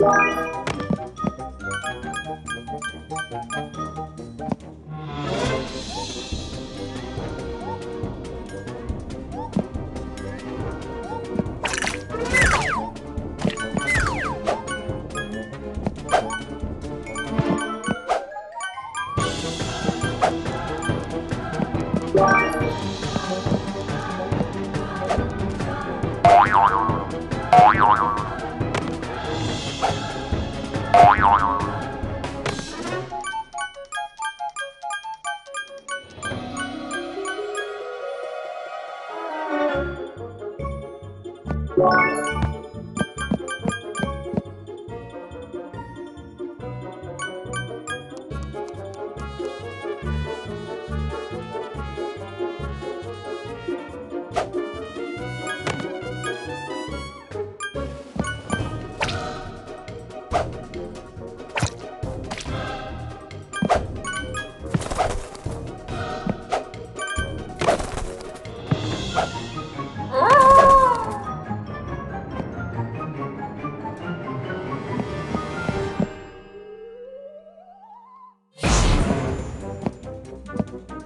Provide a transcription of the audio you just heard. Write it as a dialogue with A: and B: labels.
A: Bye. Thank Thank you.